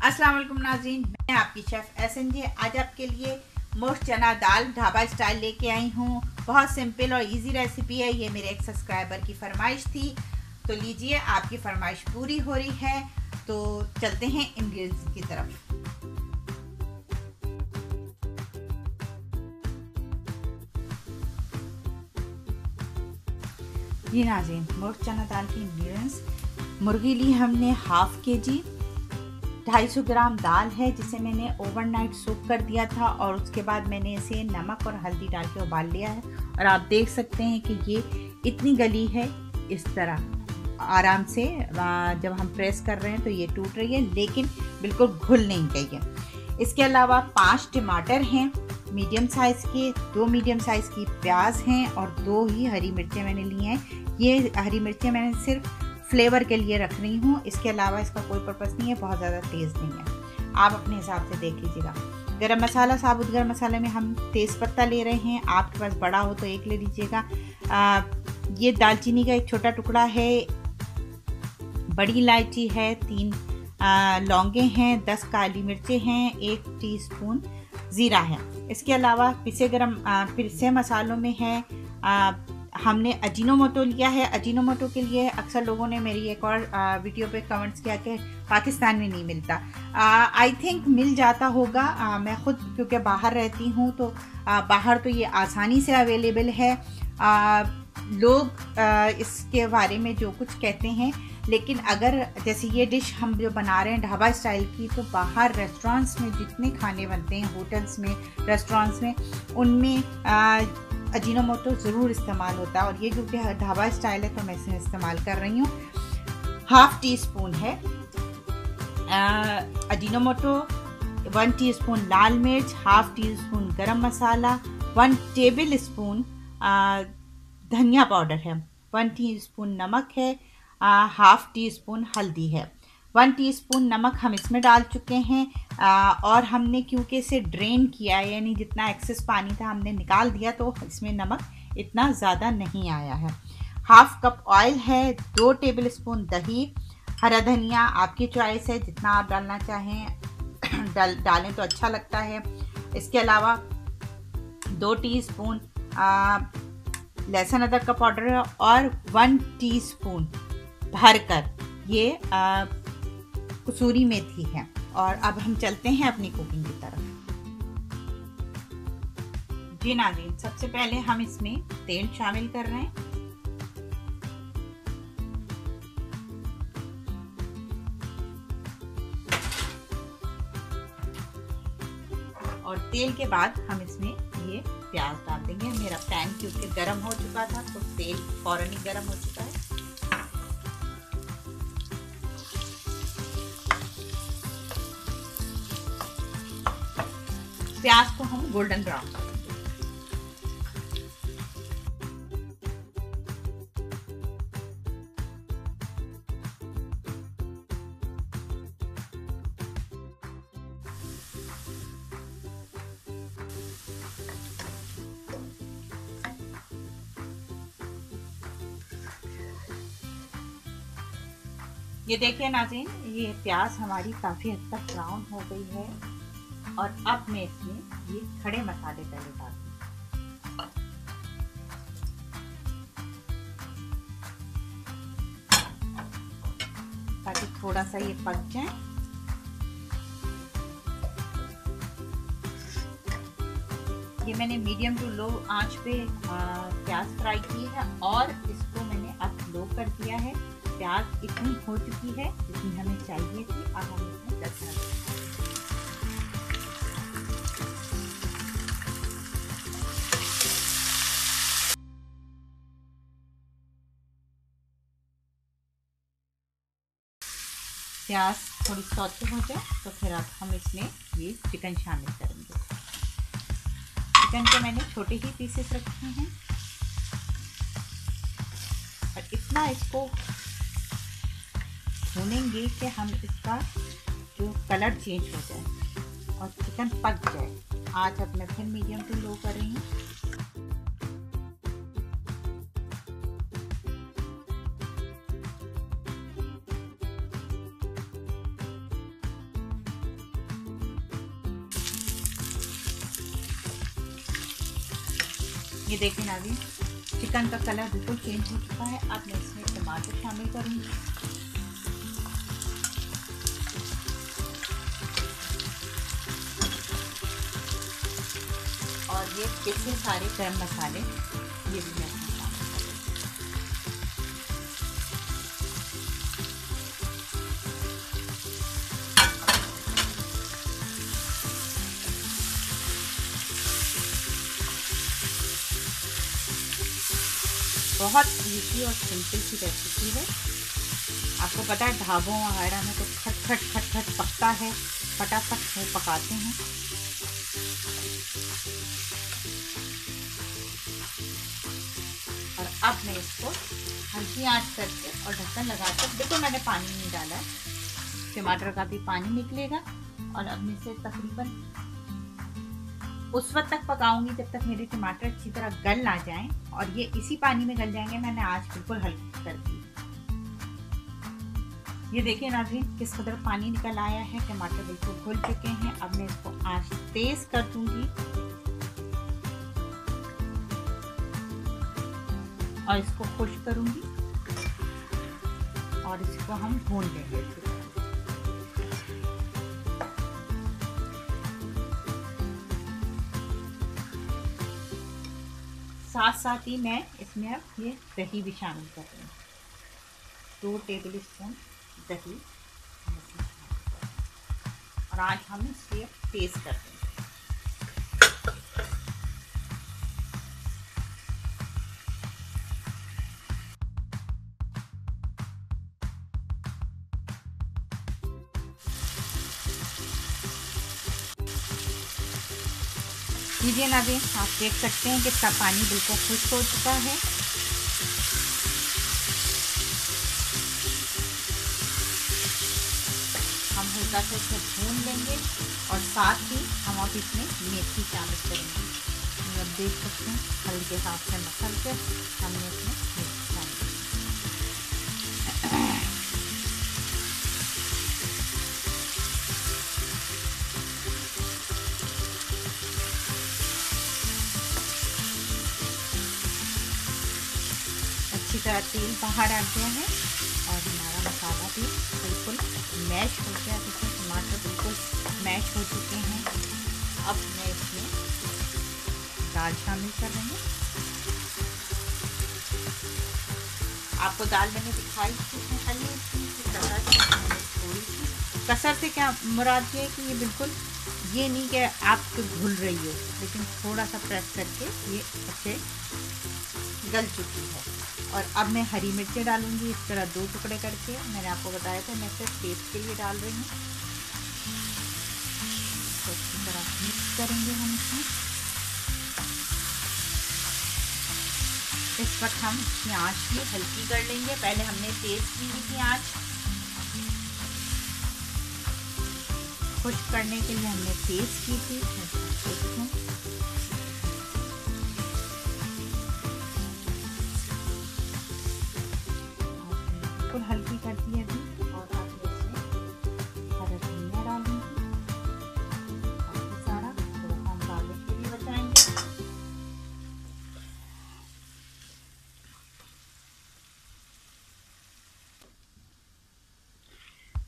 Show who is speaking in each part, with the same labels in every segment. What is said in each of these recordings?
Speaker 1: अस्सलाम वालेकुम नाजीन मैं आपकी शेफ़ एस एन आज आपके लिए मोस्ट चना दाल ढाबा स्टाइल लेके आई हूँ। बहुत सिंपल और इजी रेसिपी है। ये मेरे एक सब्सक्राइबर की फरमाइश थी। तो लीजिए, आपकी फरमाइश पूरी हो रही है। तो चलते हैं इंग्रेडिएंट्स की तरफ़। जी नाजीन मोस्ट चना दाल की इंग्रेडिएंट्स मुर्गी ली हमने हाफ़ के जी 250 ग्राम दाल है, जिसे मैंने ओवरनाइट सूप कर दिया था और उसके बाद मैंने इसे नमक और हल्दी डाल के उबाल लिया है। और आप देख सकते हैं कि ये इतनी गली है इस तरह। आराम से जब हम प्रेस कर रहे हैं तो ये टूट रही है, लेकिन बिल्कुल घुल नहीं गई है। इसके अलावा पाँच टमाटर हैं, मीडियम साइज़ के, दो मीडियम साइज़ की प्याज हैं और दो ही हरी मिर्चें मैंने ली हैं। ये हरी मिर्चें मैंने सिर्फ़ फ्लेवर के लिए रख रही हूँ। इसके अलावा इसका कोई पर्पज़ नहीं है, बहुत ज़्यादा तेज़ नहीं है। आप अपने हिसाब से देख लीजिएगा। गरम मसाला, साबुत गरम मसाले में हम तेज़ पत्ता ले रहे हैं। आपके पास बड़ा हो तो एक ले लीजिएगा। ये दालचीनी का एक छोटा टुकड़ा है। बड़ी इलायची है, तीन लौंगे हैं, दस काली मिर्चें हैं, एक टीस्पून ज़ीरा है। इसके अलावा पिसे गरम पिसे मसालों में है हमने अजीनोमोटो लिया है। अजीनोमोटो के लिए अक्सर लोगों ने मेरी एक और वीडियो पे कमेंट्स किया कि पाकिस्तान में नहीं मिलता। आई थिंक मिल जाता होगा। आ, मैं ख़ुद क्योंकि बाहर रहती हूँ तो आ, बाहर तो ये आसानी से अवेलेबल है। आ, लोग आ, इसके बारे में जो कुछ कहते हैं लेकिन अगर जैसे ये डिश हम जो बना रहे हैं ढाबा स्टाइल की तो बाहर रेस्टोरेंट्स में जितने खाने बनते हैं होटल्स में रेस्टोरेंट्स में उनमें अजीनोमोटो ज़रूर इस्तेमाल होता है और ये क्योंकि ढाबा स्टाइल है तो मैं इसे इस्तेमाल कर रही हूँ। हाफ़ टी स्पून है अजीनोमोटो, वन टी स्पून लाल मिर्च, हाफ़ टी स्पून गर्म मसाला, वन टेबल स्पून धनिया पाउडर है। वन टी स्पून नमक है हाफ़ टी स्पून हल्दी है। वन टीस्पून नमक हम इसमें डाल चुके हैं। आ, और हमने क्योंकि इसे ड्रेन किया है यानी जितना एक्सेस पानी था हमने निकाल दिया तो इसमें नमक इतना ज़्यादा नहीं आया है। हाफ़ कप ऑयल है दो टेबल स्पून दही हरा धनिया आपकी चॉइस है जितना आप डालना चाहें डाल डालें तो अच्छा लगता है। इसके अलावा दो टीस्पून लहसुन अदरक का पाउडर और वन टीस्पून भरकर ये आ, कसूरी मेथी है। और अब हम चलते हैं अपनी कुकिंग की तरफ़। जी नाजीन, सबसे पहले हम इसमें तेल शामिल कर रहे हैं। और तेल के बाद हम इसमें ये प्याज डाल देंगे। मेरा पैन क्योंकि गर्म हो चुका था तो तेल फ़ौरन ही गर्म हो चुका है। प्याज को हम गोल्डन ब्राउन ये देखिए नाजीन, ये प्याज हमारी काफ़ी हद तक ब्राउन हो गई है। और अब मैं इसमें ये खड़े मसाले पहले डाल ताकि थोड़ा सा ये पक जाए। ये मैंने मीडियम टू लो आँच पे प्याज फ्राई की है और इसको मैंने अब लो कर दिया है। प्याज इतनी हो चुकी है जितनी हमें चाहिए थी, अब हम इसमें दस मिनट प्याज थोड़ी सौते हो जाए तो फिर अब हम इसमें ये चिकन शामिल करेंगे। चिकन के मैंने छोटे ही पीसेस रखे हैं। और इतना इसको भूनेंगे कि हम इसका जो कलर चेंज हो जाए और चिकन पक जाए। आज अब मैं फिर मीडियम टू लो कर रही हूँ। देखें ना चिकन का कलर बिल्कुल चेंज हो चुका है। अब मैं इसमें टमाटर शामिल करूँगी। और ये पिछले सारे गर्म मसाले, ये भी मैं बहुत ईजी और सिंपल सी रेसिपी है। आपको पता है ढाबों वगैरह में तो खट खट खट खट पकता है। फटाफट वो पकाते हैं। और अब मैं इसको हल्की आँच करके और ढक्कन लगा कर देखो मैंने पानी नहीं डाला है। टमाटर का भी पानी निकलेगा और अब मैं इसे तकरीबन उस वक्त तक पकाऊँगी जब तक मेरे टमाटर अच्छी तरह गल ना जाएँ और ये इसी पानी में गल जाएँगे मैंने आज बिल्कुल हल्की कर दी ये देखिए नाजरीन, किस कदर पानी निकल आया है, टमाटर बिल्कुल घुल चुके हैं। अब मैं इसको आज तेज कर दूँगी। और इसको खुश करूँगी। और इसको हम भून लेंगे। साथ साथ ही मैं इसमें अब ये दही भी शामिल कर रही हूँ। दो टेबल स्पून दही। और आज हम इसे टेस्ट करते हैं। लीजिए ना भी आप देख सकते हैं कि इसका पानी बिल्कुल खुश्क हो चुका है। हम हल्का से इसे भून लेंगे और साथ ही हम अब इसमें मेथी शामिल करेंगे। आप देख सकते हैं, हल्के हाथ से मसल के हमने इसमें तरह तेल बाहर आ गया है और हमारा मसाला भी बिल्कुल मैश हो गया देखिए, टमाटर बिल्कुल मैश हो चुके हैं। अब मैं इसमें दाल शामिल कर रही हूँ। आपको दाल मैंने दिखाई थी इसमें थोड़ी सी। कसर से क्या मुराद ये है कि ये बिल्कुल ये नहीं कि आप घुल रही हो, लेकिन थोड़ा सा प्रेस करके ये अच्छे गल चुकी है। और अब मैं हरी मिर्चें डालूँगी इस तरह दो टुकड़े करके। मैंने आपको बताया था मैं सिर्फ़ टेस्ट के लिए डाल रही हूँ। तो अच्छी तरह मिक्स करेंगे हम इसमें। इस वक्त हम इसकी आँच भी हल्की कर लेंगे। पहले हमने तेज की हुई थी आँच। खुश करने के लिए हमने तेज की थी।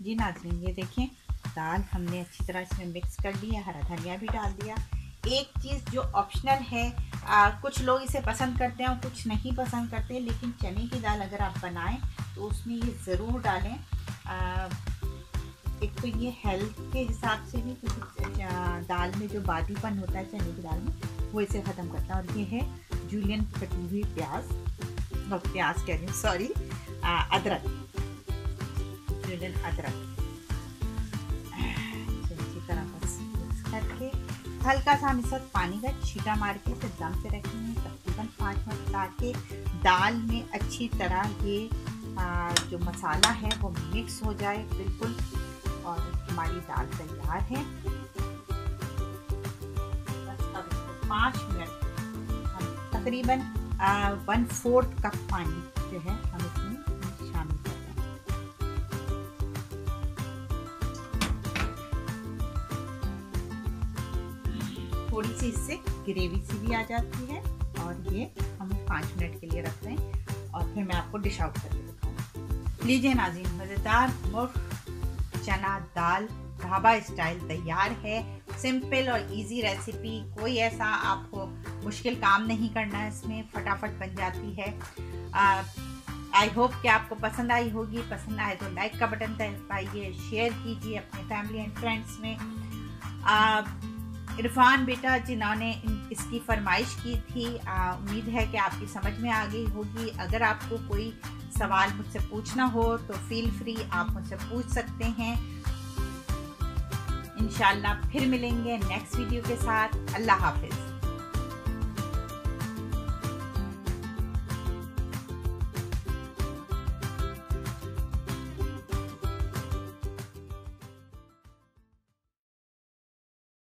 Speaker 1: जी नाजरीन ये देखें दाल हमने अच्छी तरह इसमें मिक्स कर लिया हरा धनिया भी डाल दिया। एक चीज़ जो ऑप्शनल है आ, कुछ लोग इसे पसंद करते हैं और कुछ नहीं पसंद करते लेकिन चने की दाल अगर आप बनाएँ तो उसमें ये ज़रूर डालें। आ, एक तो ये हेल्थ के हिसाब से भी क्योंकि दाल में जो बादीपन होता है चने की दाल में वो इसे ख़त्म करता है। और ये है जूलियन कटी हुई प्याज प्याज कह रही हूँ सॉरी अदरक। जूलियन अदरक अच्छी तरह बस मिक्स करके हल्का सा हम इस वक्त पानी का छीटा मार के फिर दम पे रखेंगे तकरीबन पाँच मिनट ताकि दाल में अच्छी तरह ये जो मसाला है वो मिक्स हो जाए बिल्कुल और हमारी दाल तैयार है पाँच मिनट तकरीबन वन फोर्थ कप पानी जो है हम इसमें थोड़ी सी इससे ग्रेवी सी भी आ जाती है और ये हम पाँच मिनट के लिए रख दें और फिर मैं आपको डिश आउट करके दिखाऊँ लीजिए नाजीन मज़ेदार मुर्ग चना दाल, ढाबा स्टाइल तैयार है। सिंपल और इजी रेसिपी कोई ऐसा आपको मुश्किल काम नहीं करना है इसमें, फटाफट बन जाती है। आई होप कि आपको पसंद आई होगी। पसंद आए तो लाइक का बटन दबाइए शेयर कीजिए अपने फैमिली एंड फ्रेंड्स में। इरफान बेटा, जिन्होंने इसकी फरमाइश की थी उम्मीद है कि आपकी समझ में आ गई होगी। अगर आपको कोई सवाल मुझसे पूछना हो तो फील फ्री आप मुझसे पूछ सकते हैं। इंशाल्लाह फिर मिलेंगे नेक्स्ट वीडियो के साथ। अल्लाह हाफिज़।